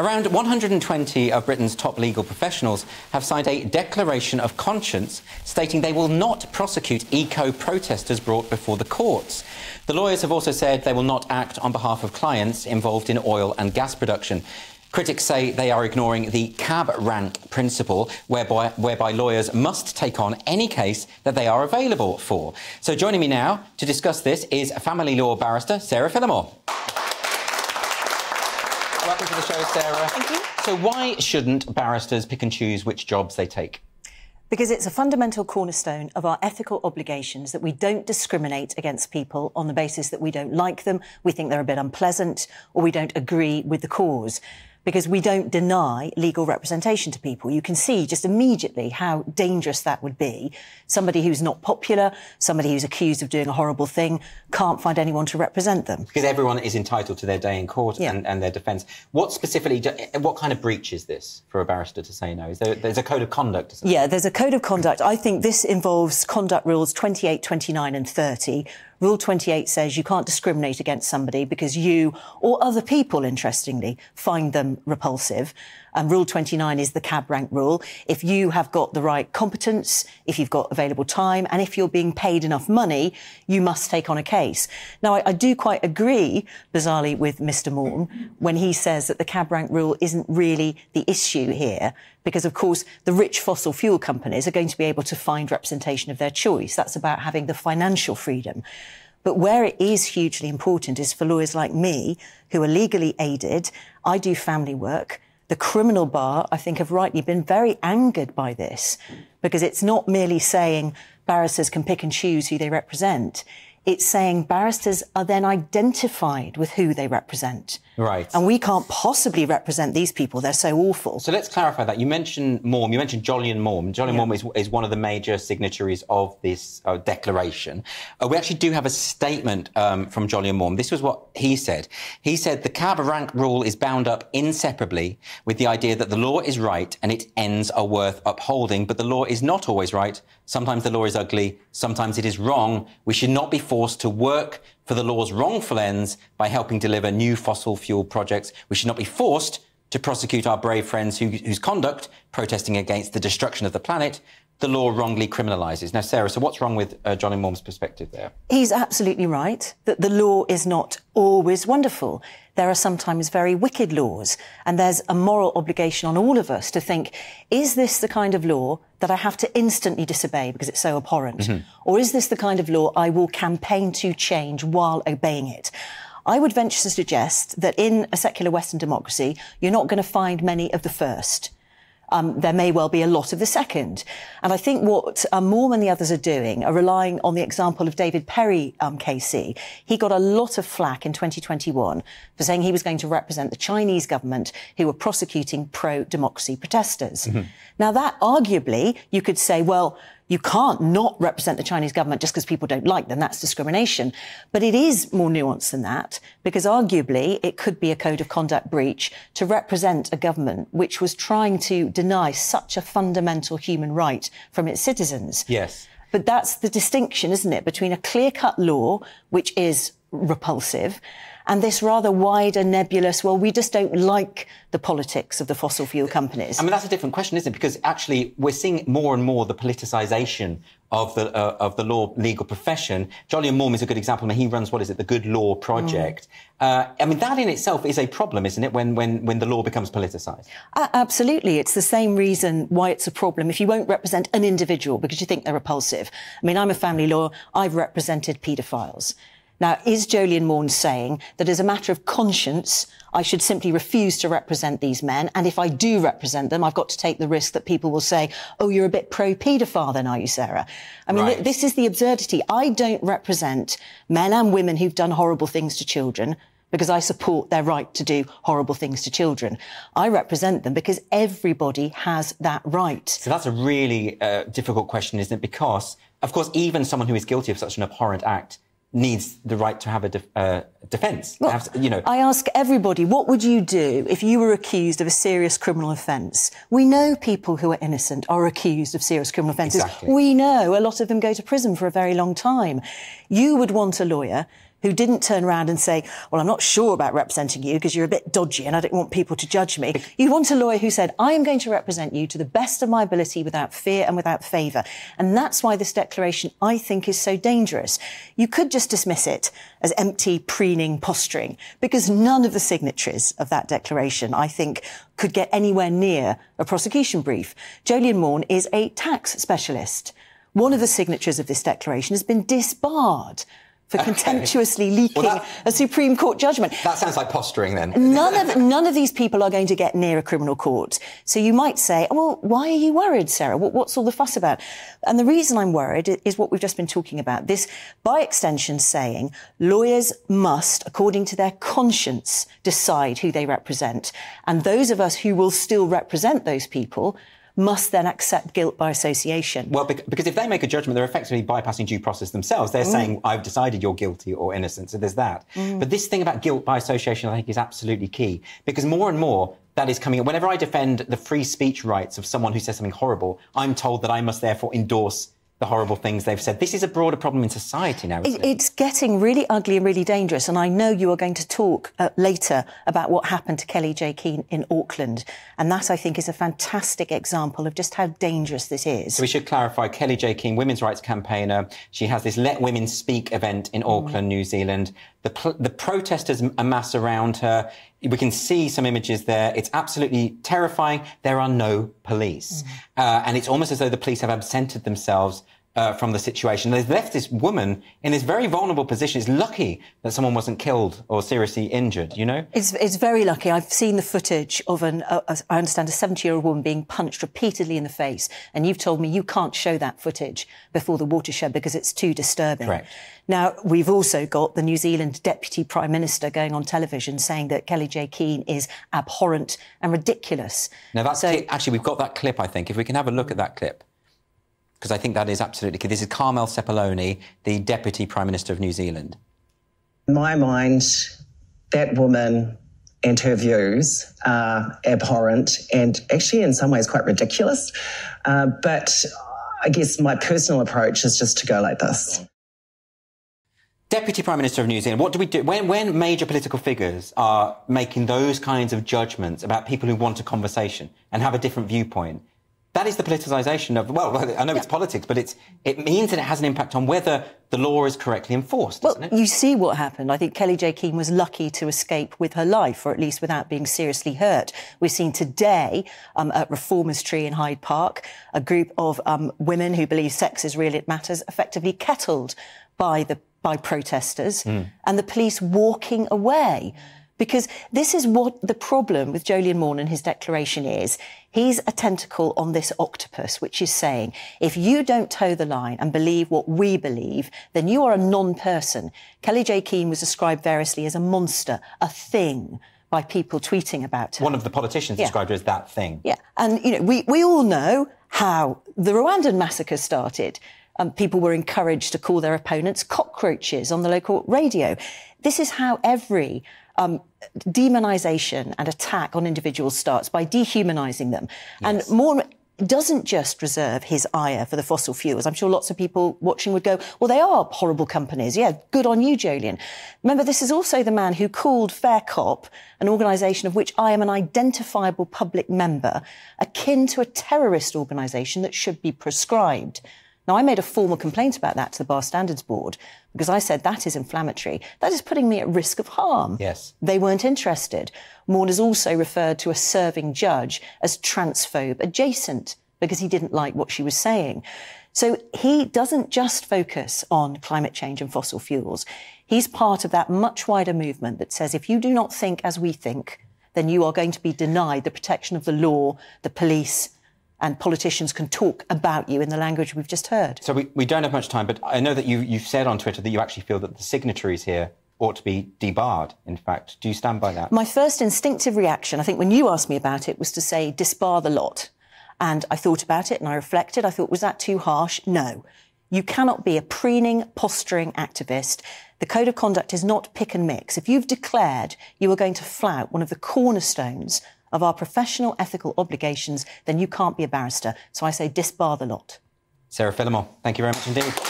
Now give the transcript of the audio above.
Around 120 of Britain's top legal professionals have signed a declaration of conscience stating they will not prosecute eco protesters brought before the courts. The lawyers have also said they will not act on behalf of clients involved in oil and gas production. Critics say they are ignoring the cab rank principle, whereby, whereby lawyers must take on any case that they are available for. So, joining me now to discuss this is family law barrister Sarah Phillimore. Welcome to the show, Sarah. Thank you. So, why shouldn't barristers pick and choose which jobs they take? Because it's a fundamental cornerstone of our ethical obligations that we don't discriminate against people on the basis that we don't like them, we think they're a bit unpleasant, or we don't agree with the cause because we don't deny legal representation to people. You can see just immediately how dangerous that would be. Somebody who's not popular, somebody who's accused of doing a horrible thing, can't find anyone to represent them. Because everyone is entitled to their day in court Yeah. and, and their defence. What specifically, what kind of breach is this for a barrister to say no? Is there, there's a code of conduct? Yeah, there's a code of conduct. I think this involves conduct rules 28, 29 and 30. Rule 28 says you can't discriminate against somebody because you or other people, interestingly, find them repulsive. And Rule 29 is the cab rank rule. If you have got the right competence, if you've got available time, and if you're being paid enough money, you must take on a case. Now, I, I do quite agree, bizarrely, with Mr. Morton when he says that the cab rank rule isn't really the issue here, because, of course, the rich fossil fuel companies are going to be able to find representation of their choice. That's about having the financial freedom. But where it is hugely important is for lawyers like me, who are legally aided. I do family work. The criminal bar, I think, have rightly been very angered by this because it's not merely saying barristers can pick and choose who they represent. It's saying barristers are then identified with who they represent. Right. And we can't possibly represent these people. They're so awful. So let's clarify that. You mentioned Maugham. You mentioned Jolyon Maugham. Jolyon Yeah. Maugham is, is one of the major signatories of this uh, declaration. Uh, we actually do have a statement um, from Jolyon Maugham. This was what he said. He said the cab rank rule is bound up inseparably with the idea that the law is right and its ends are worth upholding, but the law is not always right. Sometimes the law is ugly. Sometimes it is wrong. We should not be forced to work for the law's wrongful ends by helping deliver new fossil fuel projects. We should not be forced to prosecute our brave friends who, whose conduct, protesting against the destruction of the planet, the law wrongly criminalises. Now, Sarah, so what's wrong with uh, Johnny Maugham's perspective there? He's absolutely right that the law is not always wonderful. There are sometimes very wicked laws, and there's a moral obligation on all of us to think is this the kind of law that I have to instantly disobey because it's so abhorrent? Or is this the kind of law I will campaign to change while obeying it? I would venture to suggest that in a secular Western democracy, you're not going to find many of the first um, there may well be a lot of the second. And I think what um, Maugham and the others are doing are relying on the example of David Perry um, KC. He got a lot of flack in 2021 for saying he was going to represent the Chinese government who were prosecuting pro-democracy protesters. Now that arguably you could say, well, you can't not represent the Chinese government just because people don't like them. That's discrimination. But it is more nuanced than that because arguably it could be a code of conduct breach to represent a government which was trying to deny such a fundamental human right from its citizens. Yes. But that's the distinction, isn't it, between a clear cut law, which is repulsive, and this rather wider, nebulous, well, we just don't like the politics of the fossil fuel companies. I mean, that's a different question, isn't it? Because actually, we're seeing more and more the politicisation of the uh, of the law legal profession. Jolyon Maugham is a good example. I mean, he runs what is it, the Good Law Project. Uh, I mean, that in itself is a problem, isn't it? When when when the law becomes politicised. A- Absolutely. It's the same reason why it's a problem if you won't represent an individual because you think they're repulsive. I mean, I'm a family lawyer. I've represented paedophiles. Now, is Jolyon Maugham saying that as a matter of conscience, I should simply refuse to represent these men? And if I do represent them, I've got to take the risk that people will say, oh, you're a bit pro-paedophile then, are you, Sarah? I mean, Right. th- this is the absurdity. I don't represent men and women who've done horrible things to children because I support their right to do horrible things to children. I represent them because everybody has that right. So that's a really uh, difficult question, isn't it? Because, of course, even someone who is guilty of such an abhorrent act needs the right to have a def- uh, defence. have- you know, I ask everybody, what would you do if you were accused of a serious criminal offence? We know people who are innocent are accused of serious criminal offences. Exactly. We know a lot of them go to prison for a very long time. You would want a lawyer who didn't turn around and say, well, I'm not sure about representing you because you're a bit dodgy and I don't want people to judge me. You want a lawyer who said, I am going to represent you to the best of my ability without fear and without favour. And that's why this declaration, I think, is so dangerous. You could just dismiss it as empty preening posturing because none of the signatories of that declaration, I think, could get anywhere near a prosecution brief. Jolyon Maugham is a tax specialist. One of the signatures of this declaration has been disbarred for okay. contemptuously leaking well, that, a Supreme Court judgment. That sounds like posturing then. None of, none of these people are going to get near a criminal court. So you might say, oh, well, why are you worried, Sarah? What, what's all the fuss about? And the reason I'm worried is what we've just been talking about. This, by extension, saying lawyers must, according to their conscience, decide who they represent. And those of us who will still represent those people must then accept guilt by association. Well, because if they make a judgment, they're effectively bypassing due process themselves. They're mm. saying, I've decided you're guilty or innocent, so there's that. Mm. But this thing about guilt by association, I think, is absolutely key because more and more that is coming. Up. Whenever I defend the free speech rights of someone who says something horrible, I'm told that I must therefore endorse the horrible things they've said. This is a broader problem in society now, it, it? It's getting really ugly and really dangerous. And I know you are going to talk uh, later about what happened to Kellie-Jay Keen in Auckland. And that, I think, is a fantastic example of just how dangerous this is. So we should clarify Kellie-Jay Keen, women's rights campaigner. She has this Let Women Speak event in mm. Auckland, New Zealand. The, the protesters amass around her. We can see some images there. It's absolutely terrifying. There are no police. Mm. Uh, and it's almost as though the police have absented themselves uh, from the situation. They've left this woman in this very vulnerable position. It's lucky that someone wasn't killed or seriously injured, you know? It's, it's very lucky. I've seen the footage of an, uh, I understand, a 70 year old woman being punched repeatedly in the face. And you've told me you can't show that footage before the watershed because it's too disturbing. Correct. Now, we've also got the New Zealand Deputy Prime Minister going on television saying that Kellie-Jay Keen is abhorrent and ridiculous. Now, that's so, actually, we've got that clip, I think. If we can have a look at that clip because I think that is absolutely key. This is Carmel Sepuloni, the Deputy Prime Minister of New Zealand. In my mind, that woman and her views are abhorrent and actually, in some ways, quite ridiculous. Uh, but I guess my personal approach is just to go like this. Deputy Prime Minister of New Zealand, what do we do when, when major political figures are making those kinds of judgments about people who want a conversation and have a different viewpoint? That is the politicization of well i know yeah. it's politics but it's it means that it has an impact on whether the law is correctly enforced well it? you see what happened i think Kellie-Jay Keen was lucky to escape with her life or at least without being seriously hurt we've seen today um, at reformers tree in hyde park a group of um, women who believe sex is real it matters effectively kettled by the by protesters mm. and the police walking away because this is what the problem with Jolyon Maugham and his declaration is. He's a tentacle on this octopus, which is saying, if you don't toe the line and believe what we believe, then you are a non-person. Kellie-Jay Keen was described variously as a monster, a thing by people tweeting about her. One of the politicians yeah. described her as that thing. Yeah. And, you know, we, we all know how the Rwandan massacre started. Um, people were encouraged to call their opponents cockroaches on the local radio. This is how every um, demonization and attack on individuals starts by dehumanizing them. Yes. And Maugham doesn't just reserve his ire for the fossil fuels. I'm sure lots of people watching would go, well, they are horrible companies. Yeah, good on you, Jolyon. Remember, this is also the man who called Fair Cop, an organisation of which I am an identifiable public member, akin to a terrorist organisation that should be proscribed. Now, I made a formal complaint about that to the Bar Standards Board because I said that is inflammatory. That is putting me at risk of harm. Yes. They weren't interested. Maugham has also referred to a serving judge as transphobe adjacent because he didn't like what she was saying. So he doesn't just focus on climate change and fossil fuels. He's part of that much wider movement that says if you do not think as we think, then you are going to be denied the protection of the law, the police, and politicians can talk about you in the language we've just heard. So we, we don't have much time, but I know that you, you've said on Twitter that you actually feel that the signatories here ought to be debarred, in fact. Do you stand by that? My first instinctive reaction, I think when you asked me about it, was to say disbar the lot. And I thought about it and I reflected. I thought, was that too harsh? No. You cannot be a preening, posturing activist. The code of conduct is not pick and mix. If you've declared you are going to flout one of the cornerstones of our professional ethical obligations, then you can't be a barrister. So I say disbar the lot. Sarah Phillimore, thank you very much indeed.